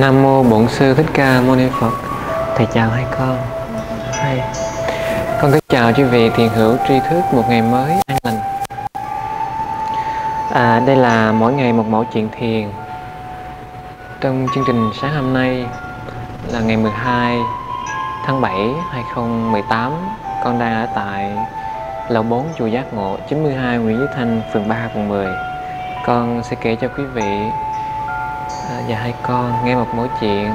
Nam mô Bổn sư Thích Ca Mâu Ni Phật. Thầy chào hai con. Hai. Con kính chào quý vị thiền hữu tri thức một ngày mới an lành. À, đây là mỗi ngày một mẫu chuyện thiền. Trong chương trình sáng hôm nay là ngày 12 tháng 7 2018, con đang ở tại lầu 4 chùa Giác Ngộ 92 Nguyễn Duy Thanh, phường 3, quận 10. Con sẽ kể cho quý vị và hai con nghe một mẫu chuyện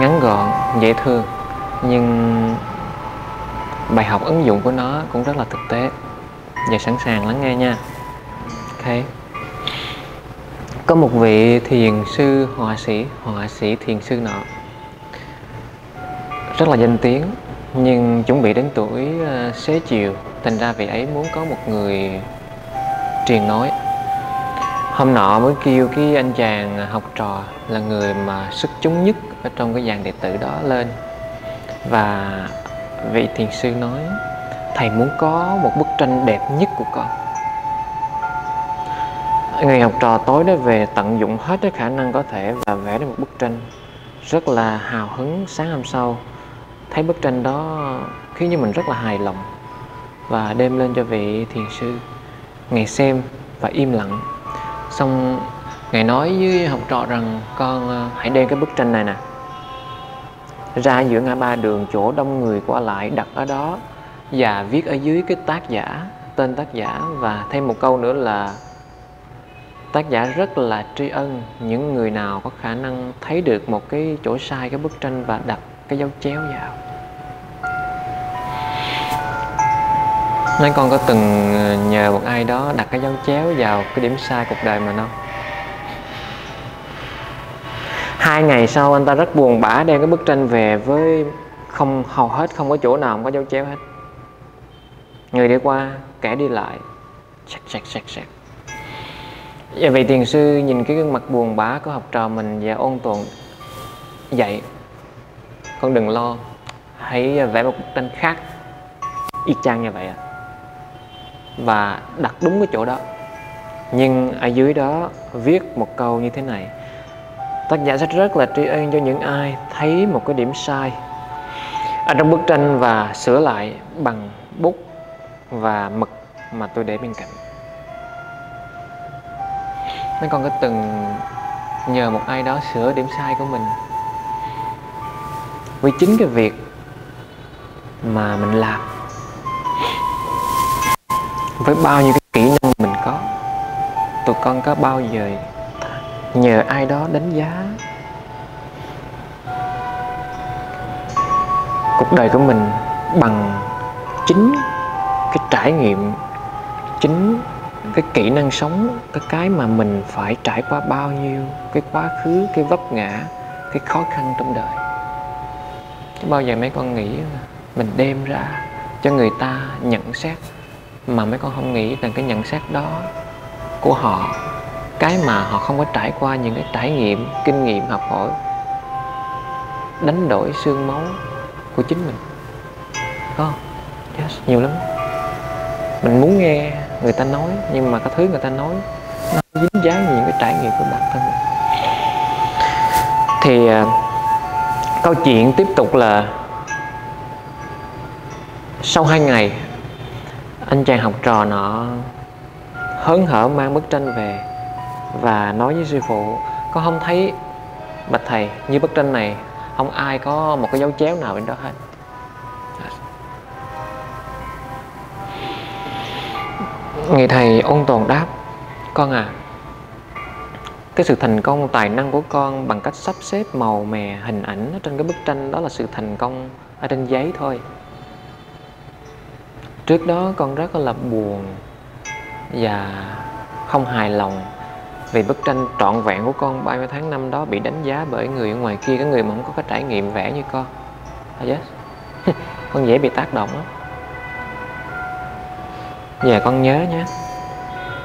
ngắn gọn, dễ thương. Nhưng bài học ứng dụng của nó cũng rất là thực tế và sẵn sàng lắng nghe nha. Ok. Có một vị thiền sư họa sĩ họa sĩ thiền sư nọ. Rất là danh tiếng nhưng chuẩn bị đến tuổi ờ, xế chiều thành ra vị ấy muốn có một người truyền nói hôm nọ mới kêu cái anh chàng học trò là người mà xuất chúng nhất ở trong cái dàn đệ tử đó lên. Và vị thiền sư nói, thầy muốn có một bức tranh đẹp nhất của con. Người học trò tối đó về tận dụng hết cái khả năng có thể và vẽ được một bức tranh rất là hào hứng sáng hôm sau. Thấy bức tranh đó khiến cho mình rất là hài lòng và đem lên cho vị thiền sư ngày xem và im lặng xong ngài nói với học trò rằng, con ờ, hãy đem cái bức tranh này nè. Ra giữa ngã ba đường chỗ đông người qua lại đặt ở đó và viết ở dưới cái tác giả, tên tác giả và thêm một câu nữa là, tác giả rất là tri ân những người nào có khả năng thấy được một cái chỗ sai cái bức tranh và đặt cái dấu chéo vào. Nên con có từng ờ, nhờ một ai đó đặt cái dấu chéo vào cái điểm sai cuộc đời mình không hai ngày sau, anh ta rất buồn bã đem cái bức tranh về với không, hầu hết không có chỗ nào không có dấu chéo hết. Người đi qua, kẻ đi lại sạc sạc sạc sạc và vị thiền sư nhìn cái gương mặt buồn bã của học trò mình và ôn tồn, dạy, con đừng lo, hãy vẽ một bức tranh khác. Y chang như vậy à và đặt đúng cái chỗ đó. Nhưng ở dưới đó viết một câu như thế này. Tác giả rất rất là tri ân cho những ai thấy một cái điểm sai ở trong bức tranh và sửa lại bằng bút và mực mà tôi để bên cạnh. Mấy con có từng nhờ một ai đó sửa điểm sai của mình. Vì chính cái việc mà mình làm với bao nhiêu cái kỹ năng mình có, tụi con có bao giờ nhờ ai đó đánh giá? Cuộc đời của mình bằng chính cái trải nghiệm, chính cái kỹ năng sống, cái cái mà mình phải trải qua bao nhiêu cái quá khứ, cái vấp ngã, cái khó khăn trong đời. Chứ bao giờ mấy con nghĩ mình đem ra cho người ta nhận xét mà mấy con không nghĩ rằng cái nhận xét đó của họ cái mà họ không có trải qua những cái trải nghiệm kinh nghiệm học hỏi đánh đổi xương máu của chính mình. Có oh, yes, nhiều lắm. Mình muốn nghe người ta nói nhưng mà cái thứ người ta nói nó dính dáng những cái trải nghiệm của bản thân mình. Thì uh, câu chuyện tiếp tục là sau hai ngày anh chàng học trò nọ hớn hở mang bức tranh về và nói với sư phụ, con không thấy bạch thầy như bức tranh này, không ai có một cái dấu chéo nào bên đó hết. Người thầy ôn tồn đáp, con à cái sự thành công tài năng của con bằng cách sắp xếp màu mè hình ảnh ở trên cái bức tranh đó là sự thành công ở trên giấy thôi trước đó con rất là buồn và không hài lòng vì bức tranh trọn vẹn của con 30 tháng năm đó bị đánh giá bởi người ở ngoài kia cái người mà không có cái trải nghiệm vẽ như con. À, yes. con dễ bị tác động lắm. Giờ con nhớ nhé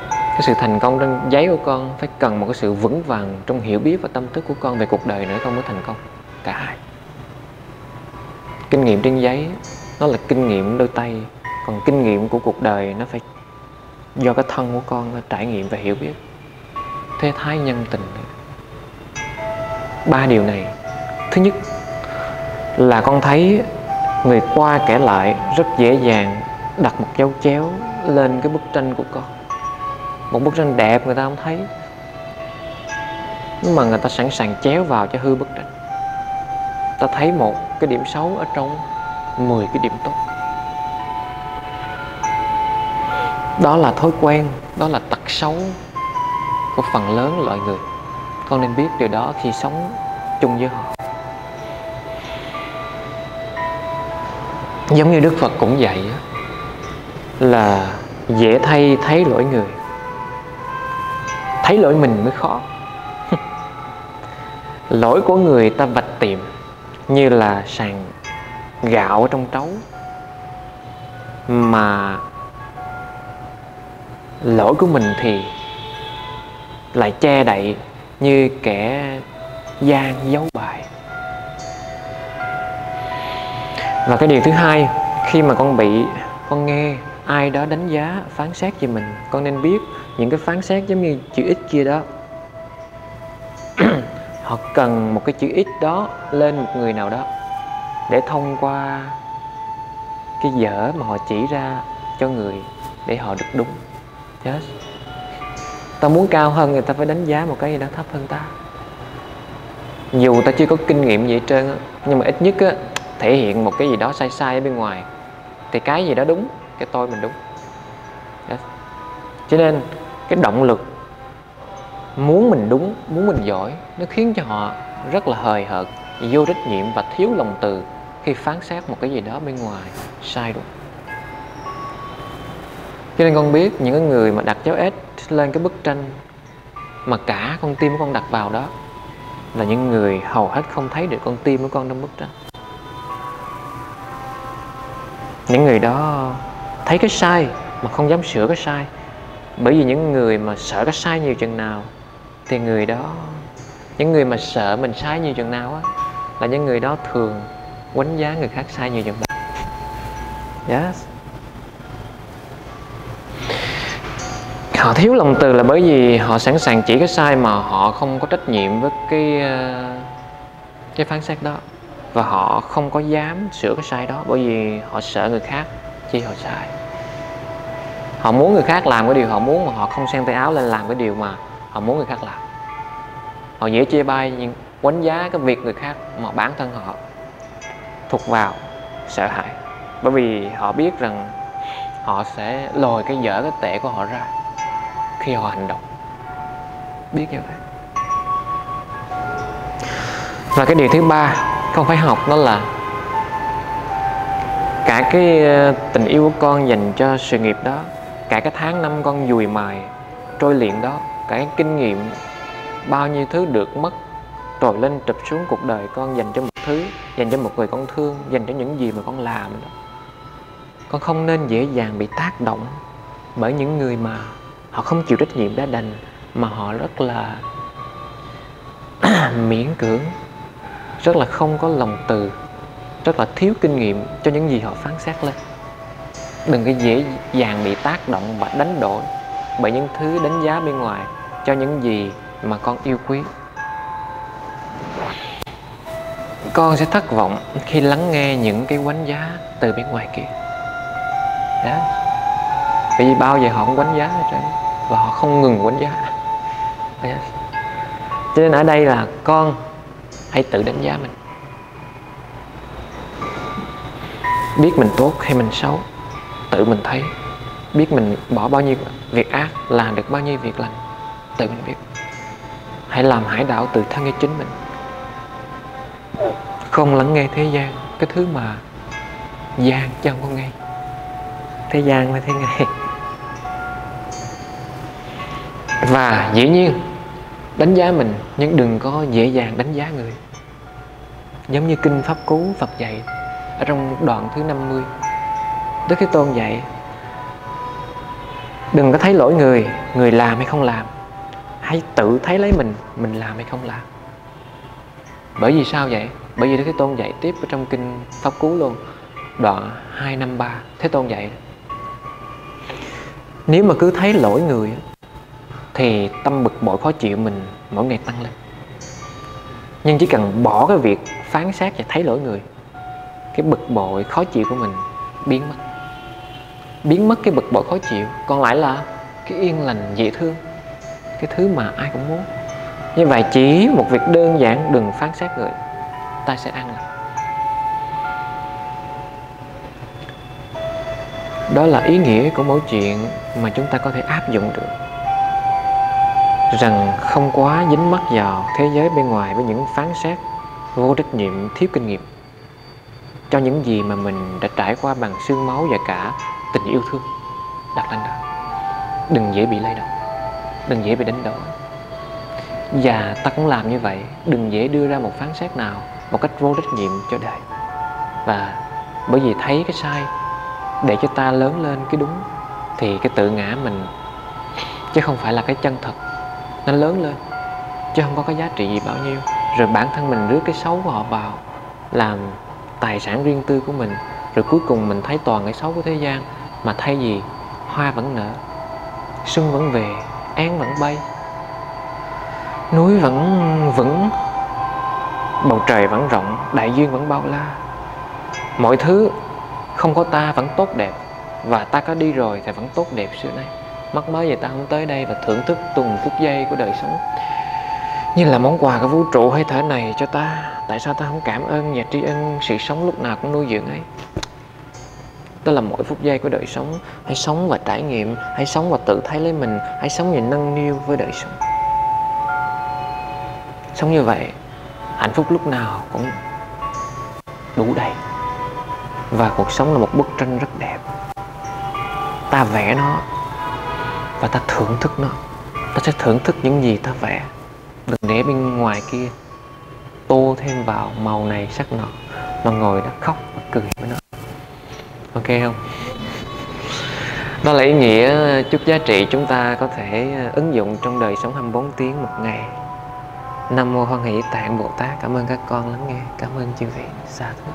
Cái sự thành công trên giấy của con Phải cần một cái sự vững vàng Trong hiểu biết và tâm thức của con về cuộc đời nữa Con mới thành công. Cả hai. Kinh nghiệm trên giấy Nó là kinh nghiệm đôi tay. Còn kinh nghiệm của cuộc đời Nó phải do cái thân của con trải nghiệm và hiểu biết. Thế thái nhân tình. Ba điều này. Thứ nhất là con thấy người qua kể lại rất dễ dàng đặt một dấu chéo lên cái bức tranh của con. Một bức tranh đẹp người ta không thấy, nhưng mà người ta sẵn sàng chéo vào cho hư bức tranh. Ta thấy một cái điểm xấu ở trong 10 cái điểm tốt. Đó là thói quen, đó là tật xấu của phần lớn loại người. Con nên biết điều đó khi sống chung với họ. Giống như đức phật cũng vậy là dễ thay thấy lỗi người. Thấy lỗi mình mới khó. Lỗi của người ta vạch tiệm như là sàn gạo trong trấu mà lỗi của mình thì lại che đậy như kẻ gian giấu bài và cái điều thứ hai, khi mà con bị, con nghe ai đó đánh giá, phán xét về mình, con nên biết những cái phán xét giống như chữ x kia đó. Họ cần một cái chữ x đó lên một người nào đó để thông qua cái dở mà họ chỉ ra cho người để họ được đúng yes. Ta muốn cao hơn, người ta phải đánh giá một cái gì đó thấp hơn ta. Dù ta chưa có kinh nghiệm gì hết trơn á, nhưng mà ít nhất á, thể hiện một cái gì đó sai sai ở bên ngoài. Thì cái gì đó đúng, cái tôi mình đúng. Yes. cho nên, cái động lực muốn mình đúng, muốn mình giỏi, nó khiến cho họ rất là hời hợt, vô trách nhiệm và thiếu lòng từ khi phán xét một cái gì đó bên ngoài sai đúng cho nên con biết những người mà đặt dấu S lên cái bức tranh mà cả con tim của con đặt vào đó là những người hầu hết không thấy được con tim của con trong bức tranh. Những người đó thấy cái sai mà không dám sửa cái sai. Bởi vì những người mà sợ cái sai nhiều chừng nào thì người đó, những người mà sợ mình sai nhiều chừng nào á, là những người đó thường đánh giá người khác sai nhiều chừng đó yes. Họ thiếu lòng từ là bởi vì họ sẵn sàng chỉ cái sai mà họ không có trách nhiệm với cái ờ, cái phán xét đó. Và họ không có dám sửa cái sai đó bởi vì họ sợ người khác chi họ sai. Họ muốn người khác làm cái điều họ muốn mà họ không sang tay áo lên làm cái điều mà họ muốn người khác làm. Họ dễ chia bay nhưng đánh giá cái việc người khác mà bản thân họ thuộc vào sợ hãi. Bởi vì họ biết rằng họ sẽ lồi cái dở cái tệ của họ ra khi họ hành động. Biết như vậy. Và cái điều thứ ba, con phải học đó là cả cái ờ, tình yêu của con dành cho sự nghiệp đó, cả cái tháng năm con dùi mài, trôi luyện đó, cả cái kinh nghiệm, bao nhiêu thứ được mất, trồi lên trụp xuống cuộc đời con dành cho một thứ, dành cho một người con thương, dành cho những gì mà con làm đó. Con không nên dễ dàng bị tác động bởi những người mà họ không chịu trách nhiệm đã đành mà họ rất là miễn cưỡng, rất là không có lòng từ, rất là thiếu kinh nghiệm cho những gì họ phán xét lên. Đừng có dễ dàng bị tác động và đánh đổi bởi những thứ đánh giá bên ngoài cho những gì mà con yêu quý. Con sẽ thất vọng khi lắng nghe những cái quánh giá từ bên ngoài kia. Đó bởi vì bao giờ họ cũng quánh giá hết trơn và họ không ngừng quánh giá. Dạ. Cho nên ở đây là con hãy tự đánh giá mình. Biết mình tốt hay mình xấu, tự mình thấy. Biết mình bỏ bao nhiêu việc ác, làm được bao nhiêu việc lành, tự mình biết. Hãy làm hải đảo tự thân cho chính mình. Không lắng nghe thế gian, cái thứ mà gian chứ không có nghe. Thế gian là thế ngày và dĩ nhiên, đánh giá mình, nhưng đừng có dễ dàng đánh giá người. Giống như kinh pháp cú, Phật dạy ở trong đoạn thứ 50 Đức Thế Tôn dạy, đừng có thấy lỗi người người làm hay không làm. Hãy tự thấy lấy mình mình làm hay không làm. Bởi vì sao vậy? Bởi vì Đức Thế Tôn dạy tiếp ở trong kinh Pháp Cú luôn. Đoạn 253 Thế Tôn dạy, nếu mà cứ thấy lỗi người thì tâm bực bội, khó chịu mình mỗi ngày tăng lên. Nhưng chỉ cần bỏ cái việc phán xét và thấy lỗi người, cái bực bội, khó chịu của mình biến mất. Biến mất cái bực bội, khó chịu. Còn lại là cái yên lành, dễ thương, cái thứ mà ai cũng muốn. Như vậy chỉ một việc đơn giản, đừng phán xét người, ta sẽ an lành đó là ý nghĩa của mỗi chuyện mà chúng ta có thể áp dụng được rằng không quá dính mắc vào thế giới bên ngoài với những phán xét, vô trách nhiệm, thiếu kinh nghiệm. Cho những gì mà mình đã trải qua bằng xương máu và cả tình yêu thương. Đặt lên đó, đừng dễ bị lay động, đừng dễ bị đánh đổi. Và ta cũng làm như vậy, đừng dễ đưa ra một phán xét nào một cách vô trách nhiệm cho đời. Và bởi vì thấy cái sai, để cho ta lớn lên cái đúng, thì cái tự ngã mình, chứ không phải là cái chân thật nó lớn lên, chứ không có cái giá trị gì bao nhiêu. Rồi bản thân mình rước cái xấu của họ vào, làm tài sản riêng tư của mình. Rồi cuối cùng mình thấy toàn cái xấu của thế gian, mà thay vì hoa vẫn nở xuân vẫn về, án vẫn bay, núi vẫn vững, bầu trời vẫn rộng, đại duyên vẫn bao la. Mọi thứ không có ta vẫn tốt đẹp, và ta có đi rồi thì vẫn tốt đẹp xưa nay mắc mới vậy ta không tới đây và thưởng thức từng phút giây của đời sống. Như là món quà của vũ trụ hay thể này cho ta, tại sao ta không cảm ơn và tri ân sự sống lúc nào cũng nuôi dưỡng ấy? Đó là mỗi phút giây của đời sống, hãy sống và trải nghiệm, hãy sống và tự thấy lấy mình, hãy sống và nâng niu với đời sống. Sống như vậy, hạnh phúc lúc nào cũng đủ đầy. Và cuộc sống là một bức tranh rất đẹp. Ta vẽ nó và ta thưởng thức nó. Ta sẽ thưởng thức những gì ta vẽ. Đừng để bên ngoài kia tô thêm vào màu này sắc nọ. Mà ngồi đó khóc và cười với nó. Ok không? Đó là ý nghĩa chút giá trị chúng ta có thể ứng dụng trong đời sống 24 tiếng một ngày. Nam mô Hoan Hỷ Tạng Bồ Tát. Cảm ơn các con lắng nghe. Cảm ơn chư vị. Sa thú.